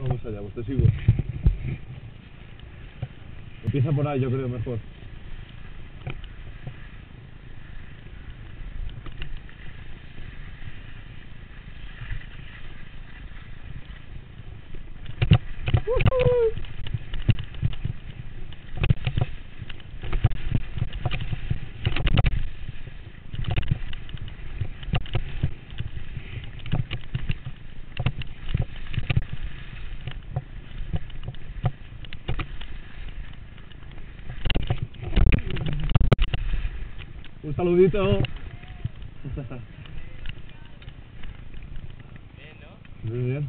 Vamos allá, pues te sigo. Empieza por ahí, yo creo, mejor. Un saludito. Bien, ¿no? Muy bien.